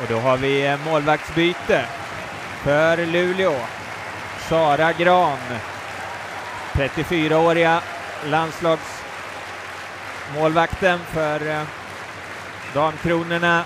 Och då har vi eh, målvaktsbyte för Luleå. Sara Gran, 34-åriga landslagsmålvakten för eh, Damkronorna